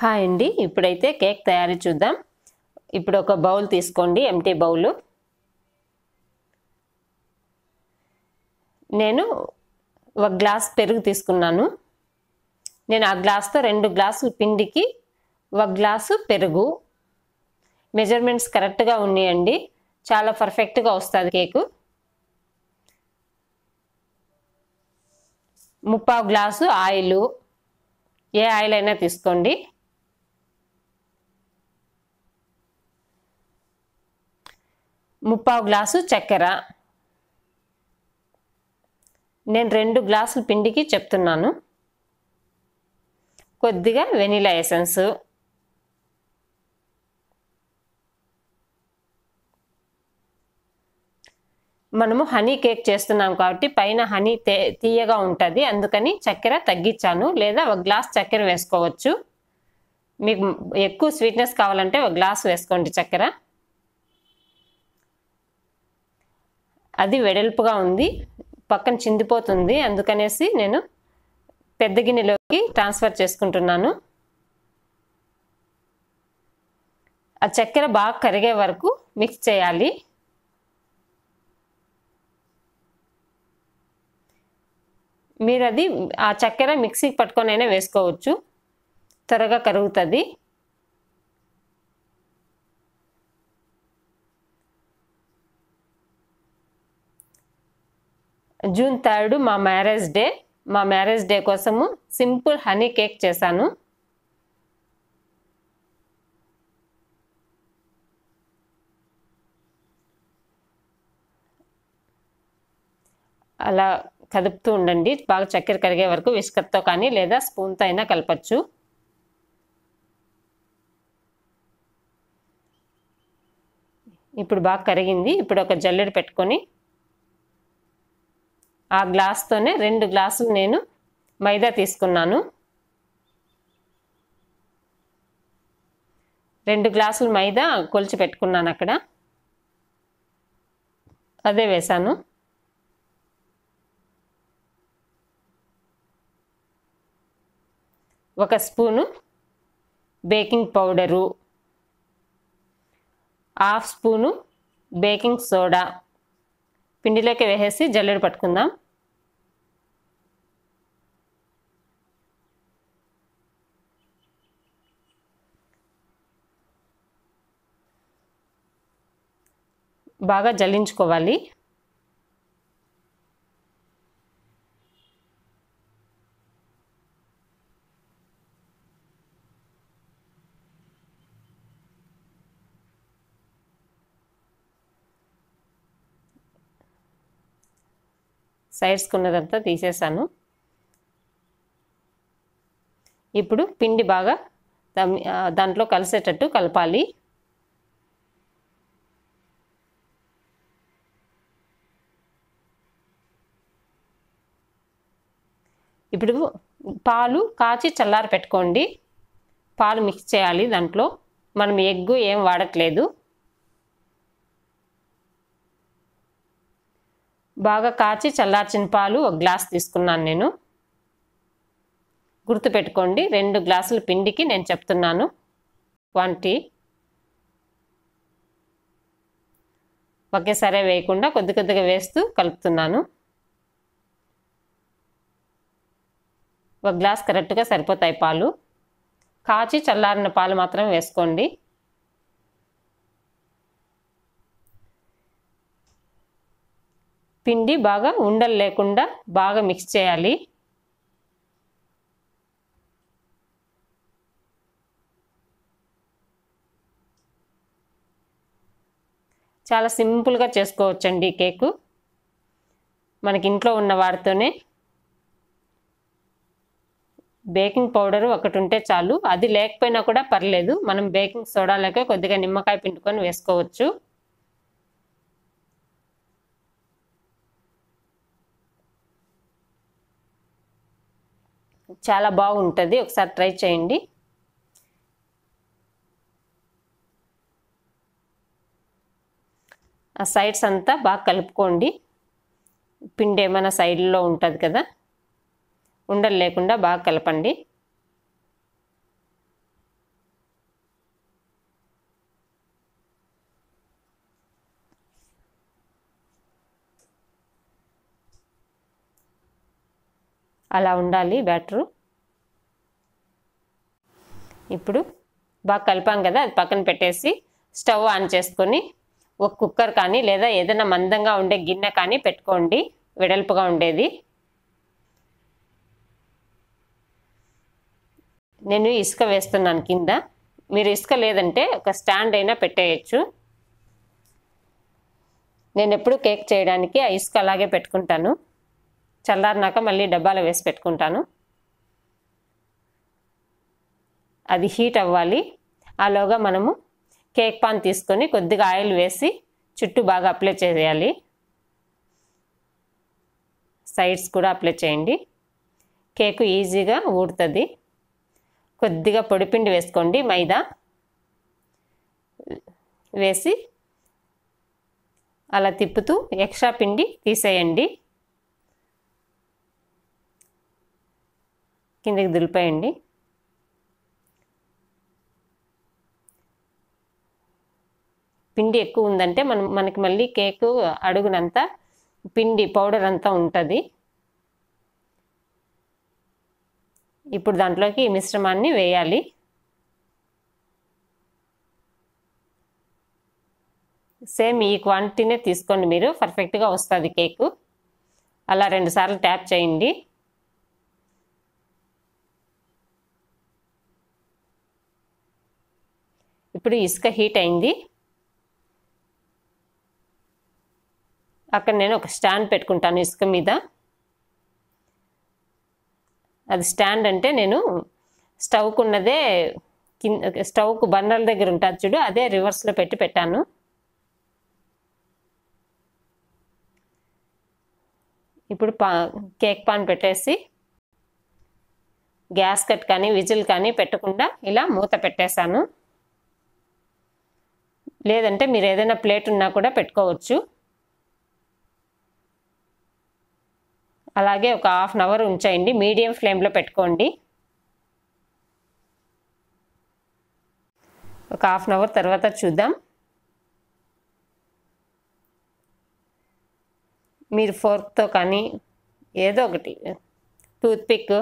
Hi అండి. ఇప్పుడైతే cake తయారీ చూద్దాం. ఇప్పుడు ఒక బౌల్ తీసుకోండి ఎంటీ బౌల్. నేను ఒక గ్లాస్ పెరుగు తీసుకున్నాను. నేను ఆ గ్లాస్తో రెండు గ్లాసులు పిండికి ఒక గ్లాసు పెరుగు. మెజర్మెంట్స్ కరెక్ట్గా ఉన్నాయండి. చాలా పర్ఫెక్ట్గా వస్తుంది కేకు. ముప్పావు గ్లాసు ఆయిలు. ఏ ఆయిల్ అయినా తీసుకోండి. ముప్పావు గ్లాసు చక్కెర. నేను రెండు గ్లాసుల పిండికి చెప్తున్నాను. కొద్దిగా వెనిలా ఎసెన్సు. మనము హనీ కేక్ చేస్తున్నాం కాబట్టి పైన హనీ తే తీయగా ఉంటుంది. అందుకని చక్కెర తగ్గించాను. లేదా ఒక గ్లాస్ చక్కెర వేసుకోవచ్చు. మీకు ఎక్కువ స్వీట్నెస్ కావాలంటే ఒక గ్లాస్ వేసుకోండి చక్కెర. అది వెడల్పుగా ఉంది. పక్కన చిందిపోతుంది. అందుకనేసి నేను పెద్ద గిన్నెలోకి ట్రాన్స్ఫర్ చేసుకుంటున్నాను. ఆ చక్కెర బాగా కరిగే వరకు మిక్స్ చేయాలి. మీరు అది ఆ చక్కెర మిక్సీకి పట్టుకొని అయినా వేసుకోవచ్చు. త్వరగా కరుగుతుంది. జూన్ థర్డ్ మా మ్యారేజ్ డే. మా మ్యారేజ్ డే కోసము సింపుల్ హనీ కేక్ చేశాను. అలా కదుపుతూ ఉండండి. బాగా చక్కెర కరిగే వరకు విస్కర్తో కానీ లేదా స్పూన్తో అయినా కలపచ్చు. ఇప్పుడు బాగా కరిగింది. ఇప్పుడు ఒక జల్లెడ పెట్టుకొని ఆ గ్లాస్తోనే రెండు గ్లాసులు నేను మైదా తీసుకున్నాను. రెండు గ్లాసులు మైదా కొలిచి పెట్టుకున్నాను అక్కడ. అదే వేశాను. ఒక spoon baking powder. Half spoon baking soda. పిండిలోకి వేసేసి జల్లెడ పట్టుకుందాం. బాగా జల్లించుకోవాలి. సైడ్స్కి ఉన్నదంతా తీసేసాను. ఇప్పుడు పిండి బాగా దాంట్లో కలిసేటట్టు కలపాలి. ఇప్పుడు పాలు కాచి చల్లారి పెట్టుకోండి పాలు మిక్స్ చేయాలి దాంట్లో. మనం ఎగ్గు ఏం వాడట్లేదు. బాగా కాచి చల్లార్చిన పాలు ఒక గ్లాస్ తీసుకున్నాను నేను. గుర్తుపెట్టుకోండి రెండు గ్లాసుల పిండికి నేను చెప్తున్నాను. క్వాంటిటీ ఒకేసారి వేయకుండా కొద్ది కొద్దిగా వేస్తూ కలుపుతున్నాను. ఒక గ్లాస్ కరెక్ట్గా సరిపోతాయి పాలు. కాచి చల్లారిన పాలు మాత్రం వేసుకోండి. పిండి బాగా ఉండలు లేకుండా బాగా మిక్స్ చేయాలి. చాలా సింపుల్గా చేసుకోవచ్చండి ఈ కేకు. మనకి ఇంట్లో ఉన్న వాటితోనే బేకింగ్ పౌడర్ ఒకటి ఉంటే చాలు. అది లేకపోయినా కూడా పర్లేదు. మనం బేకింగ్ సోడా లేక కొద్దిగా నిమ్మకాయ పిండుకొని వేసుకోవచ్చు. చాలా బాగుంటుంది. ఒకసారి ట్రై చేయండి. ఆ సైడ్స్ అంతా బాగా కలుపుకోండి. పిండి ఏమైనా సైడ్లో ఉంటుంది కదా. ఉండలు లేకుండా బాగా కలపండి. అలా ఉండాలి బ్యాటరు ఇప్పుడు బాగా కలిపాం కదా అది పక్కన పెట్టేసి స్టవ్ ఆన్ చేసుకొని ఒక కుక్కర్ కానీ లేదా ఏదైనా మందంగా ఉండే గిన్నె కానీ పెట్టుకోండి వెడల్పుగా ఉండేది. నేను ఇసుక వేస్తున్నాను కింద. మీరు ఇసుక లేదంటే ఒక స్టాండ్ అయినా పెట్టేయచ్చు. నేను ఎప్పుడు కేక్ చేయడానికి ఆ ఇసుక అలాగే పెట్టుకుంటాను. చల్లారినాక మళ్ళీ డబ్బాలో వేసి పెట్టుకుంటాను. అది హీట్ అవ్వాలి. ఆలోగా మనము కేక్ పాన్ తీసుకొని కొద్దిగా ఆయిల్ వేసి చుట్టూ బాగా అప్లై చేయాలి. సైడ్స్ కూడా అప్లై చేయండి. కేకు ఈజీగా ఊడుతుంది. కొద్దిగా పొడిపిండి వేసుకోండి మైదా వేసి అలా తిప్పుతూ ఎక్స్ట్రా పిండి తీసేయండి. కిందకి దులిపేయండి. పిండి ఎక్కువ ఉందంటే మనం మనకి మళ్ళీ కేకు అడుగునంతా పిండి పౌడర్ అంతా ఉంటుంది. ఇప్పుడు దాంట్లోకి ఈ మిశ్రమాన్ని వేయాలి. సేమ్ ఈ క్వాంటిటీనే తీసుకోండి మీరు పర్ఫెక్ట్గా వస్తుంది కేకు. అలా రెండుసార్లు ట్యాప్ చేయండి. ఇప్పుడు ఇసుక హీట్ అయింది. అక్కడ నేను ఒక స్టాండ్ పెట్టుకుంటాను ఇసుక మీద. అది స్టాండ్ అంటే నేను స్టవ్కు ఉన్నదే కింద స్టవ్కు బర్నర్ దగ్గర ఉంటుంది చూడు అదే రివర్స్లో పెట్టి పెట్టాను. ఇప్పుడు పా కేక్ పాన్ పెట్టేసి గ్యాస్ కట్ కానీ విజిల్ కానీ పెట్టకుండా ఇలా మూత పెట్టేశాను. లేదంటే మీరు ఏదైనా ప్లేట్ ఉన్నా కూడా పెట్టుకోవచ్చు. అలాగే ఒక హాఫ్ అన్ అవర్ ఉంచేయండి. మీడియం ఫ్లేమ్లో పెట్టుకోండి. ఒక హాఫ్ అన్ అవర్ తర్వాత చూద్దాం. మీరు ఫోర్క్తో కానీ ఏదో ఒకటి టూత్పిక్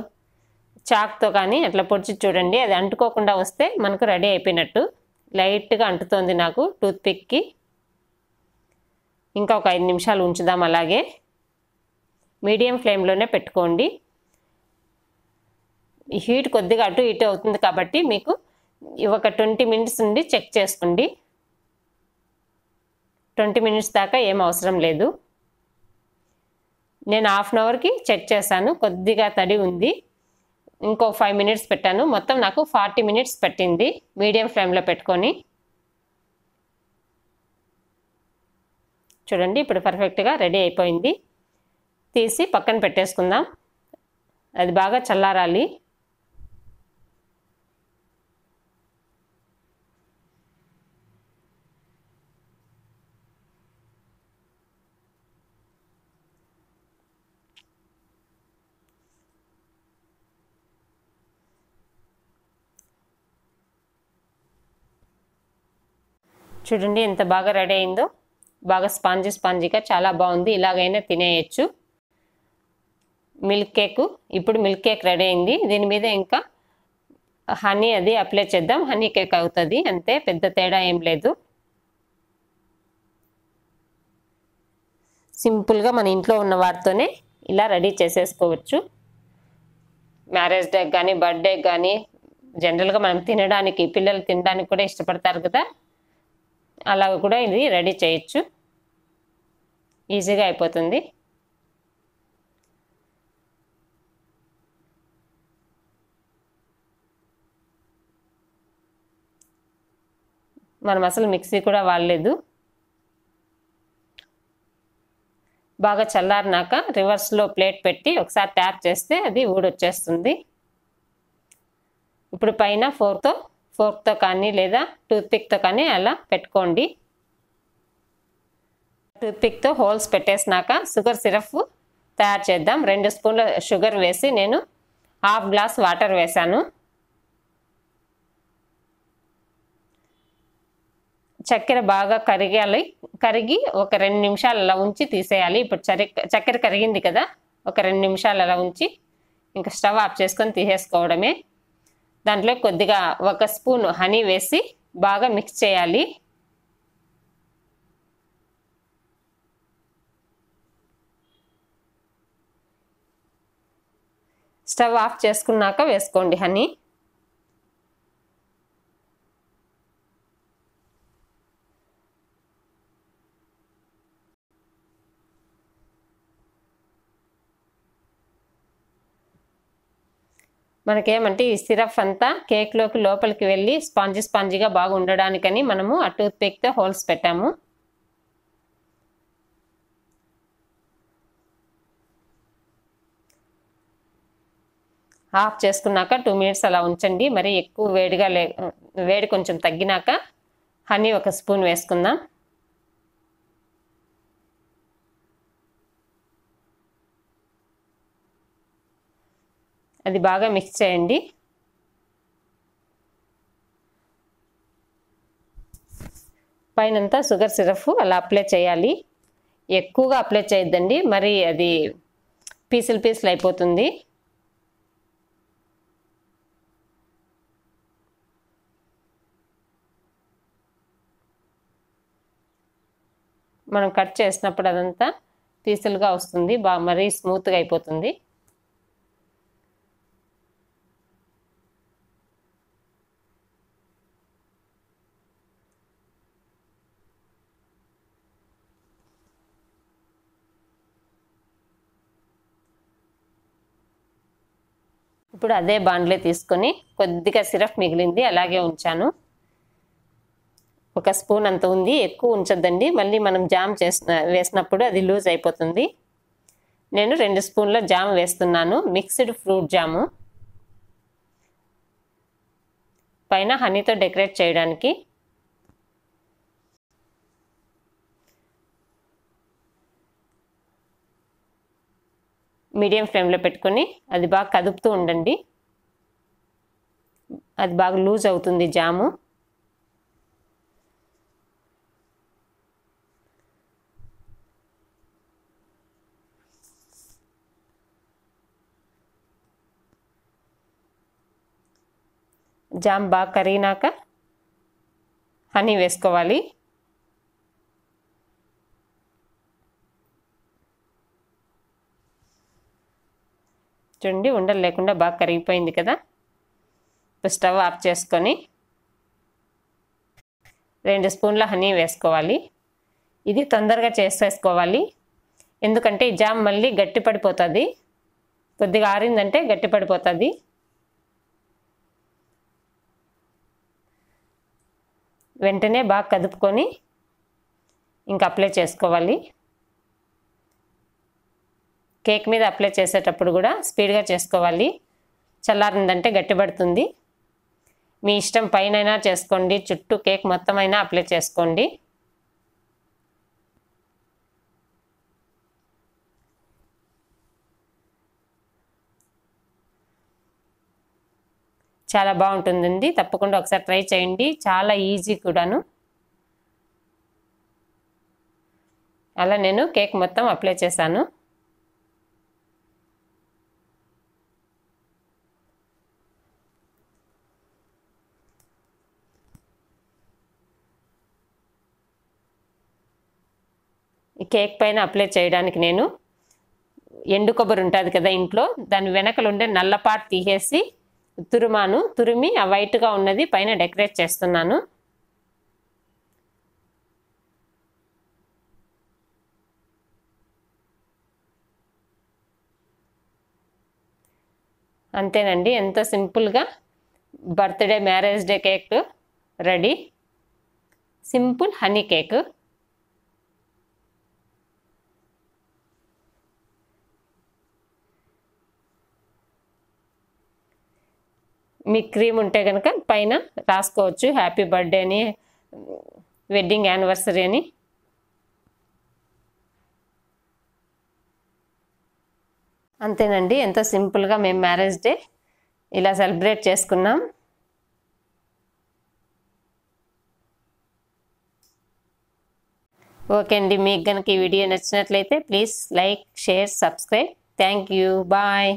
చాక్తో కానీ అట్లా పొడిచి చూడండి. అది అంటుకోకుండా వస్తే మనకు రెడీ అయిపోయినట్టు. లైట్గా అంటుతోంది నాకు టూత్పిక్కి. ఇంకా ఒక ఐదు నిమిషాలు ఉంచుదాం అలాగే. మీడియం ఫ్లేమ్లోనే పెట్టుకోండి. ఈ హీట్ కొద్దిగా అటు ఇటు అవుతుంది కాబట్టి మీకు ఒక ట్వంటీ మినిట్స్ నుండి చెక్ చేసుకోండి. ట్వంటీ మినిట్స్ దాకా ఏం అవసరం లేదు. నేను హాఫ్ అన్ అవర్కి చెక్ చేశాను. కొద్దిగా తడి ఉంది. ఇంకో ఫైవ్ మినిట్స్ పెట్టాను. మొత్తం నాకు ఫార్టీ మినిట్స్ పెట్టింది. మీడియం ఫ్లేమ్లో పెట్టుకొని. చూడండి ఇప్పుడు పర్ఫెక్ట్గా రెడీ అయిపోయింది. తీసి పక్కన పెట్టేసుకుందాం. అది బాగా చల్లారాలి. చూడండి ఎంత బాగా రెడీ అయిందో. బాగా స్పాంజీ స్పాంజీగా చాలా బాగుంది. ఇలాగైనా తినేయచ్చు. మిల్క్ కేక్ ఇప్పుడు మిల్క్ కేక్ రెడీ అయింది. దీని మీద ఇంకా హనీ అది అప్లై చేద్దాం. హనీ కేక్ అవుతుంది. అంతే పెద్ద తేడా ఏం లేదు. సింపుల్గా మన ఇంట్లో ఉన్న వాటితోనే ఇలా రెడీ చేసేసుకోవచ్చు. మ్యారేజ్ డే కానీ బర్త్డే కానీ జనరల్గా మనం తినడానికి పిల్లలు తినడానికి కూడా ఇష్టపడతారు కదా. అలా కూడా ఇది రెడీ చేయొచ్చు. ఈజీగా అయిపోతుంది. మనం అసలు మిక్సీ కూడా వాడలేదు. బాగా చల్లారినాక రివర్స్లో ప్లేట్ పెట్టి ఒకసారి ట్యాప్ చేస్తే అది ఊడొచ్చేస్తుంది. ఇప్పుడు పైన ఫోర్తో ఫోర్క్తో కానీ లేదా టూత్పిక్తో కానీ అలా పెట్టుకోండి. టూత్పిక్తో హోల్స్ పెట్టేసినాక షుగర్ సిరప్ తయారు చేద్దాం. రెండు స్పూన్ల షుగర్ వేసి నేను హాఫ్ గ్లాస్ వాటర్ వేసాను. చక్కెర బాగా కరిగాలి. కరిగి ఒక రెండు నిమిషాలు అలా ఉంచి తీసేయాలి. ఇప్పుడు చరి చక్కెర కరిగింది కదా ఒక రెండు నిమిషాలు అలా ఉంచి ఇంకా స్టవ్ ఆఫ్ చేసుకొని తీసేసుకోవడమే. దాంట్లో కొద్దిగా ఒక స్పూన్ హనీ వేసి బాగా మిక్స్ చేయాలి. స్టవ్ ఆఫ్ చేసుకున్నాక వేసుకోండి హనీ. మనకేమంటే ఈ సిరప్ అంతా కేక్లోకి లోపలికి వెళ్ళి స్పాంజీ స్పాంజీగా బాగా ఉండడానికని మనము ఆ టూత్ పిక్తో హోల్స్ పెట్టాము. ఆఫ్ చేసుకున్నాక టూ మినిట్స్ అలా ఉంచండి. మరి ఎక్కువ వేడిగా లే వేడి కొంచెం తగ్గినాక హనీ ఒక స్పూన్ వేసుకుందాం. అది బాగా మిక్స్ చేయండి. పైనంతా షుగర్ సిరప్ అలా అప్లై చేయాలి. ఎక్కువగా అప్లై చేయొద్దండి. మరి అది పీసులు పీసులు అయిపోతుంది. మనం కట్ చేసినప్పుడు అదంతా పీసులుగా వస్తుంది. బాగా మరీ స్మూత్గా అయిపోతుంది. ఇప్పుడు అదే బాండ్లే తీసుకొని కొద్దిగా సిరప్ మిగిలింది అలాగే ఉంచాను. ఒక స్పూన్ అంత ఉంది ఎక్కువ ఉంచొద్దండి. మళ్ళీ మనం జామ్ చేసిన వేసినప్పుడు అది లూజ్ అయిపోతుంది. నేను రెండు స్పూన్ల జామ్ వేస్తున్నాను మిక్స్డ్ ఫ్రూట్ జాము. పైన హనీతో డెకరేట్ చేయడానికి మీడియం ఫ్లేమ్లో పెట్టుకొని అది బాగా కదుపుతూ ఉండండి. అది బాగా లూజ్ అవుతుంది జాము. జామ్ బాగా కరిగినాక హనీ వేసుకోవాలి. చూడండి ఉండలు లేకుండా బాగా కరిగిపోయింది కదా? ఇప్పుడు స్టవ్ ఆఫ్ చేసుకొని రెండు స్పూన్ల హనీ వేసుకోవాలి. ఇది తొందరగా చేసేసుకోవాలి. ఎందుకంటే ఈ జామ్ మళ్ళీ గట్టి పడిపోతుంది. కొద్దిగా ఆరిందంటే గట్టి పడిపోతుంది. వెంటనే బాగా కదుపుకొని ఇంకా అప్లై చేసుకోవాలి. కేక్ మీద అప్లై చేసేటప్పుడు కూడా స్పీడ్గా చేసుకోవాలి. చల్లారిందంటే గట్టిపడుతుంది. మీ ఇష్టం పైన చేసుకోండి. చుట్టూ కేక్ మొత్తం అయినా అప్లై చేసుకోండి. చాలా బాగుంటుందండి. తప్పకుండా ఒకసారి ట్రై చేయండి. చాలా ఈజీ కూడాను. అలా నేను కేక్ మొత్తం అప్లై చేశాను. ఈ కేక్ పైన అప్లై చేయడానికి నేను ఎండు కొబ్బరి ఉంటుంది కదా ఇంట్లో దాని వెనకలు ఉండే నల్లపాటు తీసేసి తురుమాను తురిమి ఆ వైట్గా ఉన్నది పైన డెకరేట్ చేస్తున్నాను. అంతేనండి ఎంతో సింపుల్గా birthday marriage day cake ready. Simple honey cake. మీ క్రీమ్ ఉంటే కనుక పైన రాసుకోవచ్చు. హ్యాపీ బర్త్డే అని వెడ్డింగ్ యానివర్సరీ అని. అంతేనండి. ఎంతో సింపుల్గా మేము మ్యారేజ్ డే ఇలా సెలబ్రేట్ చేసుకున్నాం. ఓకే అండి. మీకు కనుక ఈ వీడియో నచ్చినట్లయితే please like share subscribe. Thank you. Bye.